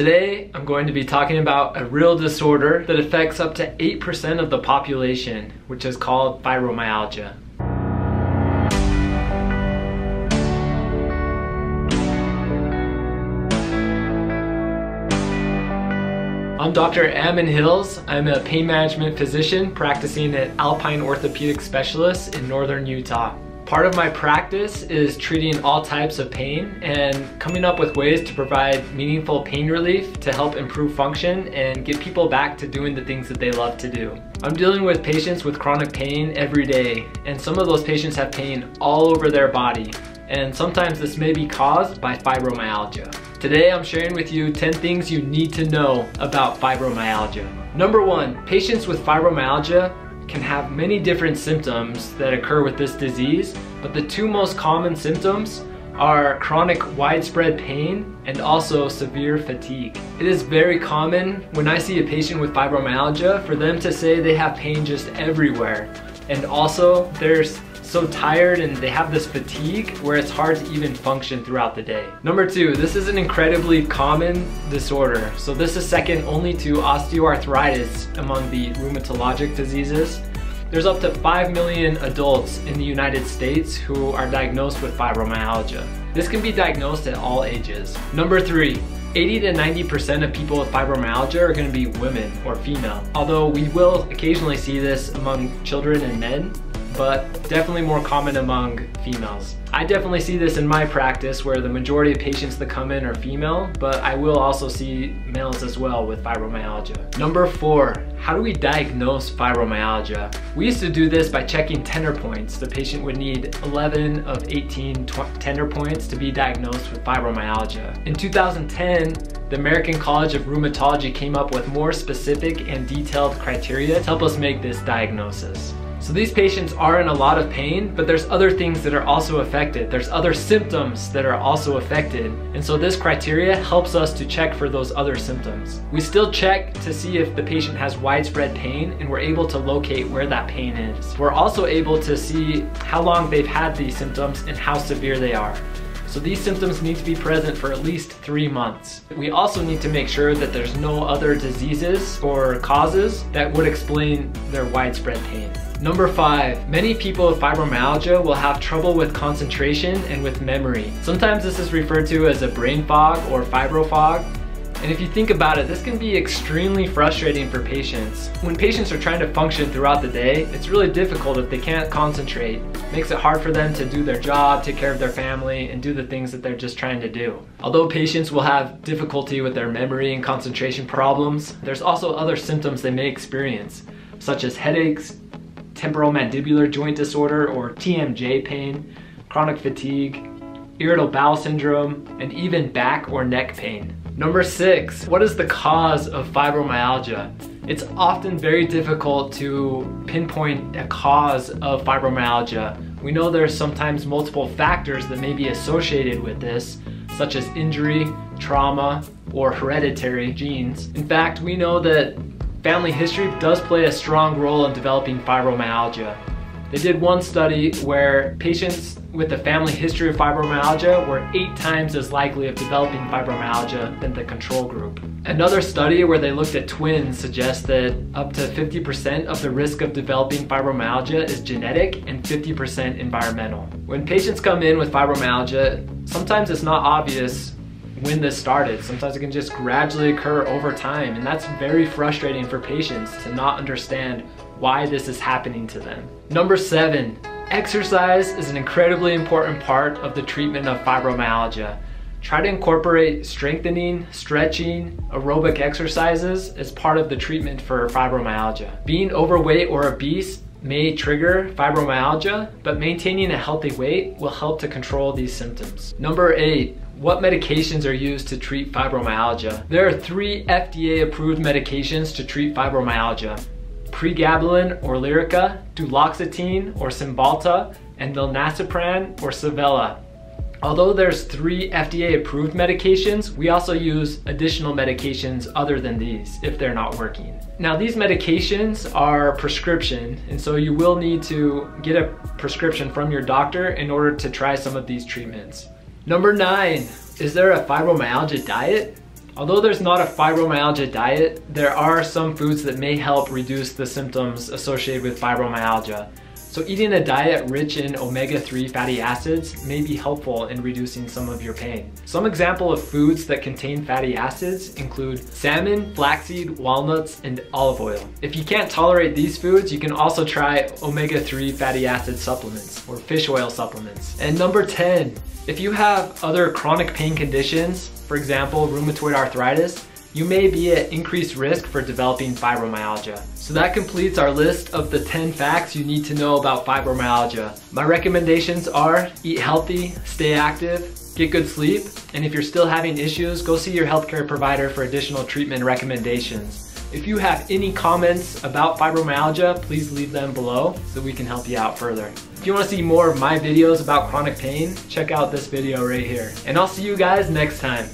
Today, I'm going to be talking about a real disorder that affects up to 8% of the population, which is called fibromyalgia. I'm Dr. Ammon Hills. I'm a pain management physician practicing at Alpine Orthopedic Specialists in Northern Utah. Part of my practice is treating all types of pain and coming up with ways to provide meaningful pain relief to help improve function and get people back to doing the things that they love to do. I'm dealing with patients with chronic pain every day and some of those patients have pain all over their body and sometimes this may be caused by fibromyalgia. Today I'm sharing with you 10 things you need to know about fibromyalgia. Number one, patients with fibromyalgia can have many different symptoms that occur with this disease, but the two most common symptoms are chronic widespread pain and also severe fatigue. It is very common when I see a patient with fibromyalgia for them to say they have pain just everywhere. And also there's so tired and they have this fatigue where it's hard to even function throughout the day. Number two, this is an incredibly common disorder. So this is second only to osteoarthritis among the rheumatologic diseases. There's up to 5 million adults in the United States who are diagnosed with fibromyalgia. This can be diagnosed at all ages. Number three, 80 to 90% of people with fibromyalgia are gonna be women or female. Although we will occasionally see this among children and men, but definitely more common among females. I definitely see this in my practice where the majority of patients that come in are female, but I will also see males as well with fibromyalgia. Number four, how do we diagnose fibromyalgia? We used to do this by checking tender points. The patient would need 11 of 18 tender points to be diagnosed with fibromyalgia. In 2010, the American College of Rheumatology came up with more specific and detailed criteria to help us make this diagnosis. So these patients are in a lot of pain, but there's other things that are also affected. There's other symptoms that are also affected. And so this criteria helps us to check for those other symptoms. We still check to see if the patient has widespread pain and we're able to locate where that pain is. We're also able to see how long they've had these symptoms and how severe they are. So these symptoms need to be present for at least three months. We also need to make sure that there's no other diseases or causes that would explain their widespread pain. Number five, many people with fibromyalgia will have trouble with concentration and with memory. Sometimes this is referred to as a brain fog or fibro fog. And if you think about it, this can be extremely frustrating for patients. When patients are trying to function throughout the day, it's really difficult if they can't concentrate. It makes it hard for them to do their job, take care of their family, and do the things that they're just trying to do. Although patients will have difficulty with their memory and concentration problems, there's also other symptoms they may experience, such as headaches, temporomandibular joint disorder or TMJ pain, chronic fatigue, irritable bowel syndrome, and even back or neck pain. Number six, what is the cause of fibromyalgia? It's often very difficult to pinpoint a cause of fibromyalgia. We know there's sometimes multiple factors that may be associated with this, such as injury, trauma, or hereditary genes. In fact, we know that Family history does play a strong role in developing fibromyalgia. They did one study where patients with a family history of fibromyalgia were eight times as likely of developing fibromyalgia than the control group. Another study where they looked at twins suggests that up to 50% of the risk of developing fibromyalgia is genetic and 50% environmental. When patients come in with fibromyalgia, sometimes it's not obvious when this started. Sometimes it can just gradually occur over time and that's very frustrating for patients to not understand why this is happening to them. Number seven, exercise is an incredibly important part of the treatment of fibromyalgia. Try to incorporate strengthening, stretching, aerobic exercises as part of the treatment for fibromyalgia. Being overweight or obese may trigger fibromyalgia, but maintaining a healthy weight will help to control these symptoms. Number eight, what medications are used to treat fibromyalgia? There are three FDA approved medications to treat fibromyalgia. Pregabalin or Lyrica, duloxetine or Cymbalta, and milnacipran or Savella. Although there's three FDA approved medications, we also use additional medications other than these if they're not working. Now these medications are prescription and so you will need to get a prescription from your doctor in order to try some of these treatments. Number nine, is there a fibromyalgia diet? Although there's not a fibromyalgia diet, there are some foods that may help reduce the symptoms associated with fibromyalgia. So eating a diet rich in omega-3 fatty acids may be helpful in reducing some of your pain. Some example of foods that contain fatty acids include salmon, flaxseed, walnuts, and olive oil. If you can't tolerate these foods, you can also try omega-3 fatty acid supplements or fish oil supplements. And number 10, if you have other chronic pain conditions, for example, rheumatoid arthritis, you may be at increased risk for developing fibromyalgia. So that completes our list of the 10 facts you need to know about fibromyalgia. My recommendations are eat healthy, stay active, get good sleep, and if you're still having issues, go see your healthcare provider for additional treatment recommendations. If you have any comments about fibromyalgia, please leave them below so we can help you out further. If you want to see more of my videos about chronic pain, check out this video right here. And I'll see you guys next time.